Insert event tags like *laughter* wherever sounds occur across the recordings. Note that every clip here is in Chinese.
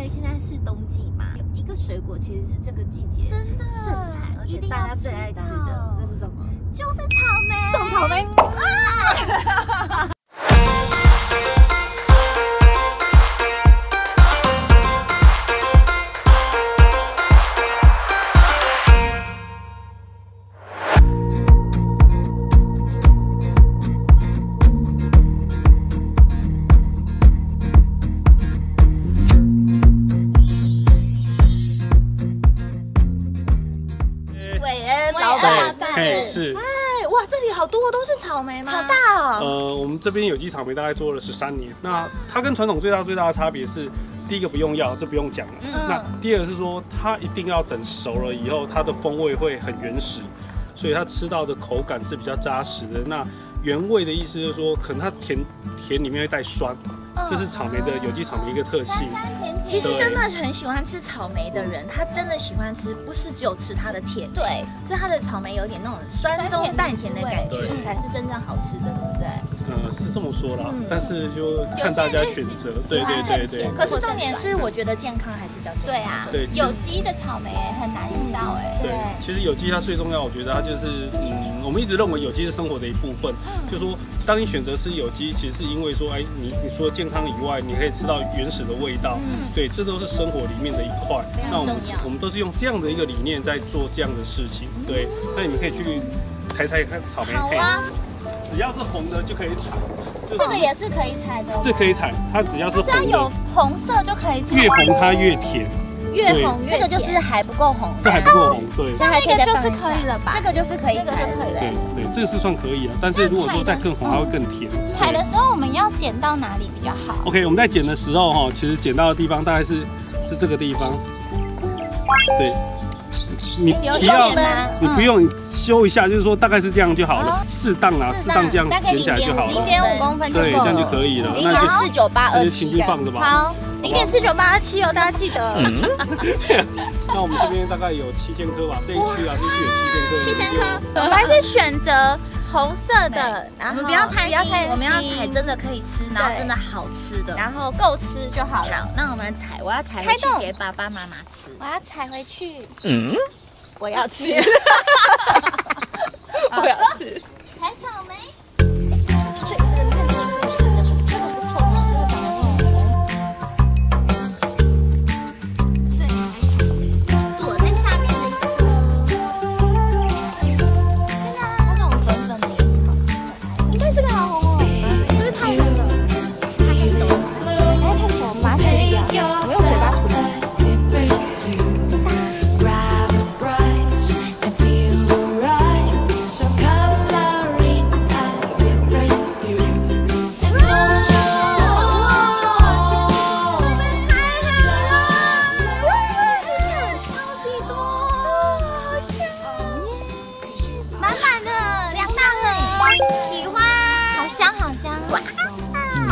为现在是冬季嘛，有一个水果其实是这个季节真的盛产，而且大家最爱吃的，那是什么？就是草莓，种草莓。韦恩老板，嘿，是，哎，哇，这里好多都是草莓吗？好大哦！呃，我们这边有机草莓大概做了十三年，那它跟传统最大最大的差别是，第一个不用药，这不用讲了。嗯那第二个是说，它一定要等熟了以后，它的风味会很原始，所以它吃到的口感是比较扎实的。那原味的意思就是说，可能它甜甜里面会带酸，这是草莓的有机草莓一个特性。其实真的很喜欢吃草莓的人，他真的喜欢吃，不是只有吃它的甜，对，是它的草莓有点那种酸中带甜的感觉，才是真正好吃的，呃，是这么说啦，嗯但是就看大家选择。对对对对。可是重点是，我觉得健康还是比较重要。对啊，对有机的草莓很难遇到哎。对，其实有机它最重要，我觉得它就是，嗯，我们一直认为有机是生活的一部分。嗯就说当你选择吃有机，其实是因为说，哎，你你除了健康以外，你可以吃到原始的味道。嗯对，这都是生活里面的一块。那我们重要我们都是用这样的一个理念在做这样的事情。对，那你们可以去采采看草莓。嘿好啊，只要是红的就可以采。就这个也是可以采的哦。这可以采，它只要是红只要有的，红色就可以采，越红它越甜，越红越这个就是甜还不够红，这还不够红。对。这样还可以再放一下那个就是可以了吧这个就是可以这个就可以了对。对，这个是算可以了，但是如果说再更红，它会更甜。采的时候我们要剪到哪里比较好？OK，我们在剪的时候哈，其实剪到的地方大概是是这个地方，对，你有不要？你不用修一下，就是说大概是这样就好了，适当啊，适当这样剪起来就好了，零点五公分就对，这样就。可以了，零点四九八二七放着吧。好，零点四九八二七哦，大家记得。*laughs* 那我们这边大概有七千颗吧，这一区啊，这一区有七千颗，七千颗，我们还是选择红色的，然后我们不要贪心，心我们要采真的可以吃，然后真的好吃的。然后够吃就好了。好，那我们采，我要采回去给爸爸妈妈吃。我要采回去，嗯我要吃，我要吃。*laughs* *laughs*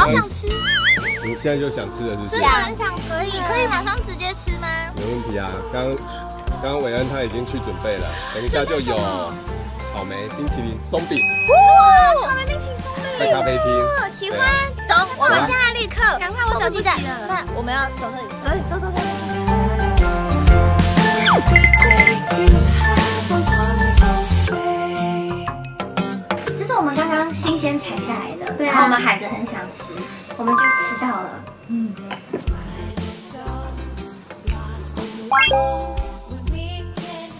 好想吃，你现在就想吃了是不是真的？很想吃，可以可以马上直接吃吗？没问题啊，刚刚刚伟恩他已经去准备了，等一下就有草莓冰淇淋松饼哇，草莓冰淇淋松饼在咖啡厅。喜欢啊。走，我们现在立刻，赶快我等不及了那我们要走这里，走走走走。是我们刚刚新鲜采下来的，对啊然后我们孩子很想吃，我们就吃到了。嗯，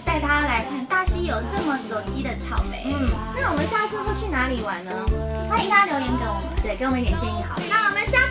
带大家来看大溪有这么有机的草莓。嗯，那我们下次会去哪里玩呢？欢迎大家留言给我们，对，给我们一点建议好。那我们下